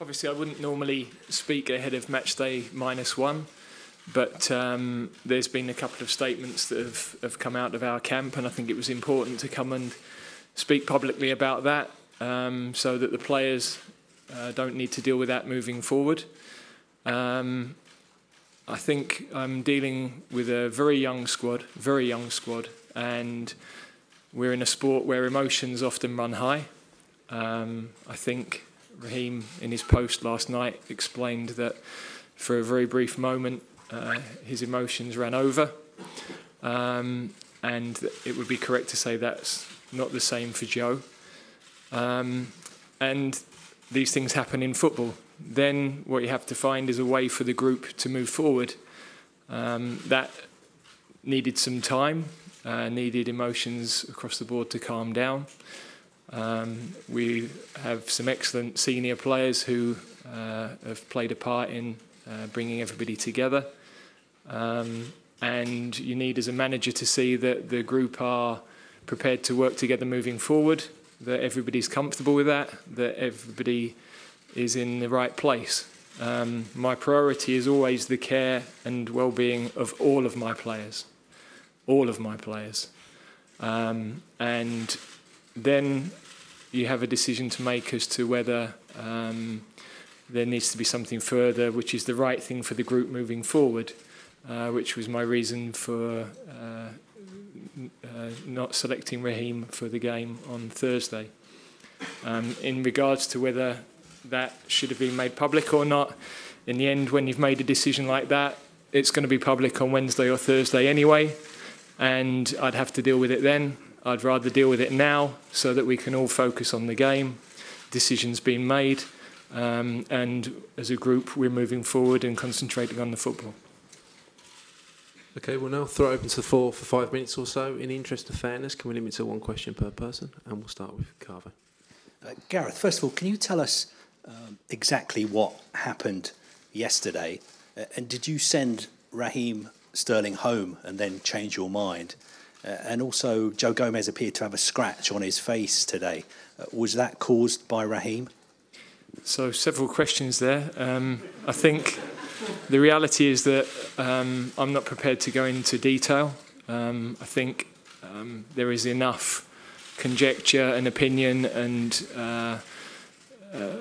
obviously, I wouldn't normally speak ahead of match day minus one, but um, there's been a couple of statements that have, have come out of our camp, and I think it was important to come and speak publicly about that um, so that the players uh, don't need to deal with that moving forward. Um, I think I'm dealing with a very young squad, very young squad, and we're in a sport where emotions often run high. Um, I think Raheem, in his post last night, explained that for a very brief moment uh, his emotions ran over. Um, and it would be correct to say that's not the same for Joe. Um, and these things happen in football. Then what you have to find is a way for the group to move forward. Um, that needed some time, uh, needed emotions across the board to calm down. Um, we have some excellent senior players who uh, have played a part in uh, bringing everybody together. Um, and you need, as a manager, to see that the group are prepared to work together moving forward, that everybody's comfortable with that, that everybody is in the right place. Um, my priority is always the care and well-being of all of my players, all of my players, um, and then you have a decision to make as to whether um, there needs to be something further, which is the right thing for the group moving forward, uh, which was my reason for uh, uh, not selecting Raheem for the game on Thursday. Um, in regards to whether that should have been made public or not, in the end, when you've made a decision like that, it's going to be public on Wednesday or Thursday anyway, and I'd have to deal with it then. I'd rather deal with it now so that we can all focus on the game, decisions being made, um, and as a group, we're moving forward and concentrating on the football. Okay, we'll now throw open to the floor for five minutes or so. In the interest of fairness, can we limit to one question per person? And we'll start with Carver. Uh, Gareth, first of all, can you tell us um, exactly what happened yesterday? Uh, and did you send Raheem Sterling home and then change your mind? Uh, and also, Joe Gomez appeared to have a scratch on his face today. Uh, was that caused by Raheem? So, several questions there. Um, I think the reality is that um, I'm not prepared to go into detail. Um, I think um, there is enough conjecture and opinion and uh, uh,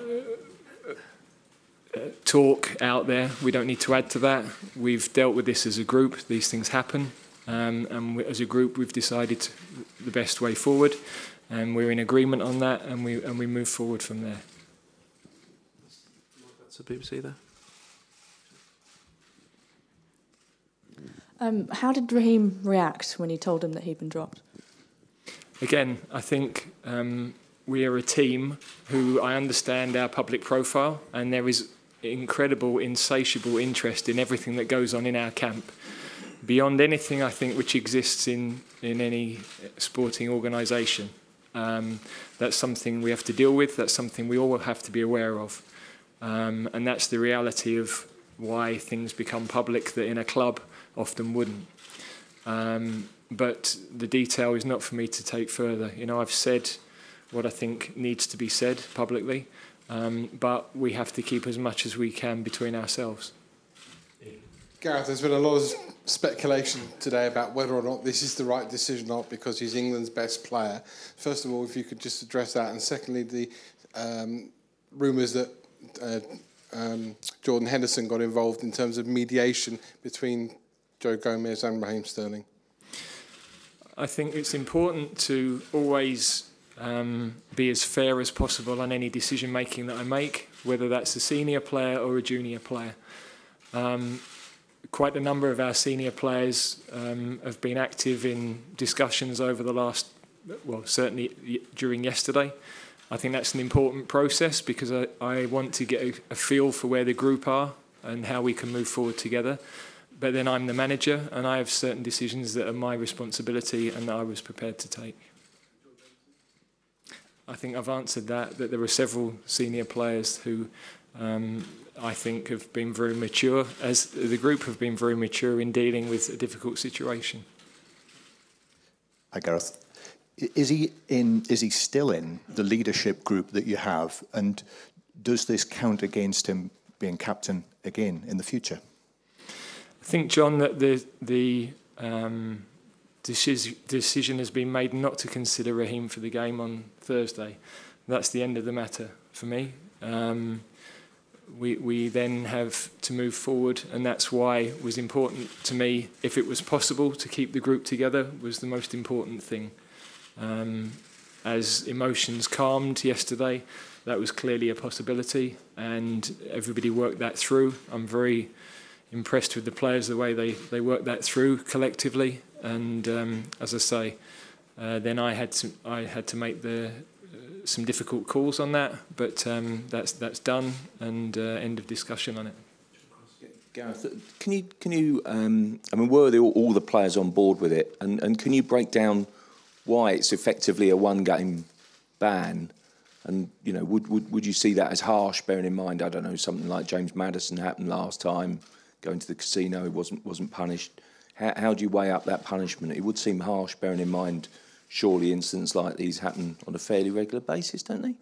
talk out there. We don't need to add to that. We've dealt with this as a group. These things happen. Um, and we, as a group, we've decided the best way forward, and we're in agreement on that, and we and we move forward from there. So, BBC there. Um, how did Raheem react when you told him that he'd been dropped? Again, I think um, we are a team who I understand our public profile, and there is incredible, insatiable interest in everything that goes on in our camp beyond anything I think which exists in, in any sporting organisation. Um, that's something we have to deal with, that's something we all have to be aware of. Um, and that's the reality of why things become public that in a club often wouldn't. Um, but the detail is not for me to take further. You know, I've said what I think needs to be said publicly, um, but we have to keep as much as we can between ourselves. Gareth, there's been a lot of speculation today about whether or not this is the right decision or not because he's England's best player. First of all, if you could just address that, and secondly, the um, rumours that uh, um, Jordan Henderson got involved in terms of mediation between Joe Gomez and Raheem Sterling. I think it's important to always um, be as fair as possible on any decision making that I make, whether that's a senior player or a junior player. Um, quite a number of our senior players um, have been active in discussions over the last, well, certainly during yesterday. I think that's an important process because I, I want to get a, a feel for where the group are and how we can move forward together. But then I'm the manager and I have certain decisions that are my responsibility and that I was prepared to take. I think I've answered that, that there are several senior players who um, I think have been very mature, as the group have been very mature in dealing with a difficult situation. Hi, Gareth. Is he in? Is he still in the leadership group that you have? And does this count against him being captain again in the future? I think, John, that the the um, decision has been made not to consider Raheem for the game on Thursday. That's the end of the matter for me. Um, we, we then have to move forward, and that's why it was important to me, if it was possible, to keep the group together was the most important thing. Um, as emotions calmed yesterday, that was clearly a possibility, and everybody worked that through. I'm very impressed with the players, the way they, they worked that through collectively, and um, as I say, uh, then I had to I had to make the some difficult calls on that, but um, that's that's done and uh, end of discussion on it. Gareth, can you can you? Um, I mean, were all, all, the players on board with it, and and can you break down why it's effectively a one-game ban? And you know, would, would would you see that as harsh? Bearing in mind, I don't know, something like James Maddison happened last time, going to the casino, he wasn't wasn't punished. How, how do you weigh up that punishment? It would seem harsh, bearing in mind surely incidents like these happen on a fairly regular basis, don't they?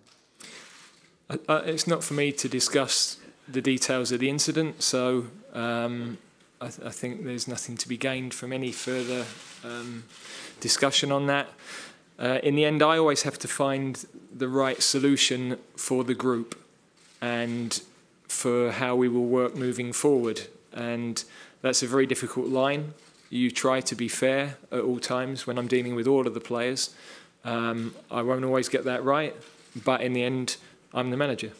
Uh, it's not for me to discuss the details of the incident, so um, I, th- I, think there's nothing to be gained from any further um, discussion on that. Uh, in the end, I always have to find the right solution for the group and for how we will work moving forward. And that's a very difficult line you try to be fair at all times when I'm dealing with all of the players. Um, I won't always get that right, but in the end, I'm the manager.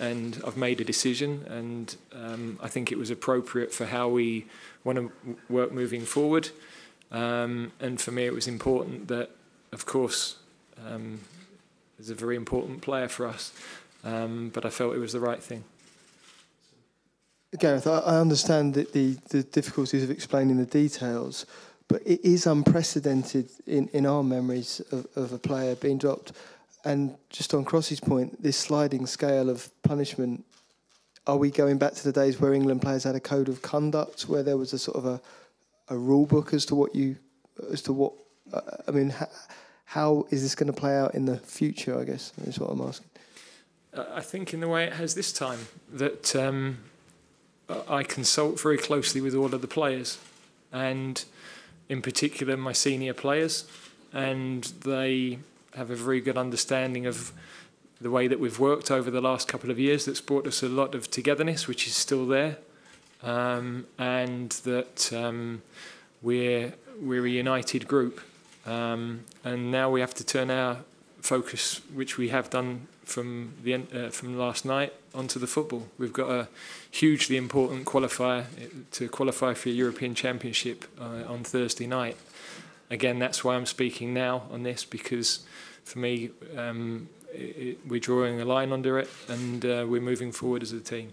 And I've made a decision, and um, I think it was appropriate for how we want to work moving forward. Um, and for me, it was important that, of course, um, is a very important player for us, um, but I felt it was the right thing. Gareth, I, understand the, the, the difficulties of explaining the details, but it is unprecedented in, in our memories of, of a player being dropped. And just on Cross's point, this sliding scale of punishment, are we going back to the days where England players had a code of conduct, where there was a sort of a, a rule book as to what you, as to what, uh, I mean, how, how is this going to play out in the future, I guess, is what I'm asking. I think in the way it has this time, that um, I consult very closely with all of the players, and in particular my senior players, and they have a very good understanding of the way that we've worked over the last couple of years. That's brought us a lot of togetherness, which is still there, um, and that um, we're we're a united group. Um, and now we have to turn our focus, which we have done from the uh, from last night, onto the football. We've got a hugely important qualifier uh, to qualify for a European Championship uh, on Thursday night. Again, that's why I'm speaking now on this because for me, um, it, we're drawing a line under it and uh, we're moving forward as a team.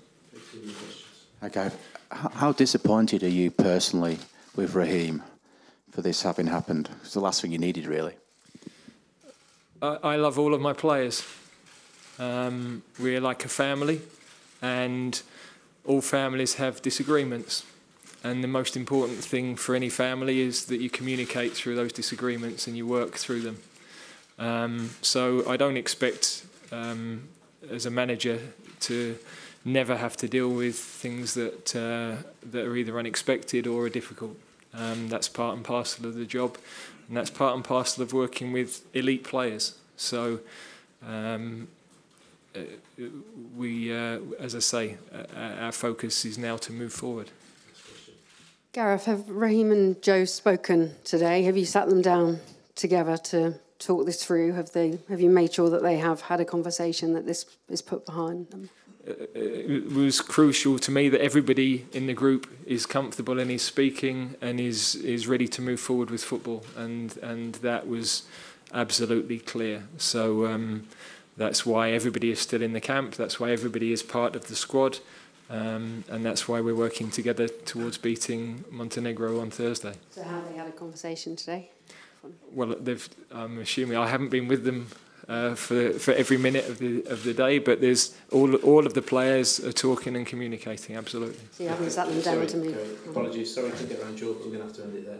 Okay, how disappointed are you personally with Raheem for this having happened? It's the last thing you needed, really. I, I love all of my players. Um, we're like a family, and all families have disagreements. And the most important thing for any family is that you communicate through those disagreements and you work through them. Um, so I don't expect, um, as a manager, to never have to deal with things that uh, that are either unexpected or are difficult. Um, that's part and parcel of the job, and that's part and parcel of working with elite players. So um, we, uh, as I say, uh, our focus is now to move forward. Gareth, have Raheem and Joe spoken today? Have you sat them down together to talk this through? Have they? Have you made sure that they have had a conversation that this is put behind them? it was crucial to me that everybody in the group is comfortable and is speaking and is is ready to move forward with football, and and that was absolutely clear. So. Um, that's why everybody is still in the camp. That's why everybody is part of the squad. Um, and that's why we're working together towards beating Montenegro on Thursday. So, how they had a conversation today? Well, they've. I'm assuming I haven't been with them uh, for for every minute of the of the day, but there's all all of the players are talking and communicating. Absolutely. So you haven't sat them down to me. Apologies, sorry to get around you. We're going to have to end it there.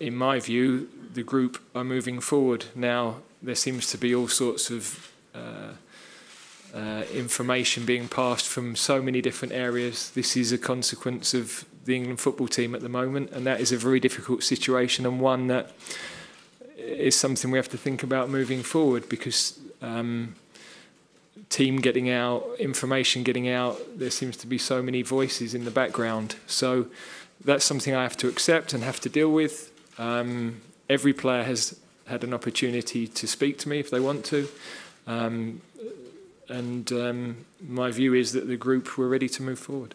in my view, the group are moving forward. Now, there seems to be all sorts of uh, uh, information being passed from so many different areas. This is a consequence of the England football team at the moment, and that is a very difficult situation and one that is something we have to think about moving forward because um, team getting out, information getting out, there seems to be so many voices in the background. So that's something I have to accept and have to deal with. Um, every player has had an opportunity to speak to me if they want to. Um, and um, my view is that the group were ready to move forward.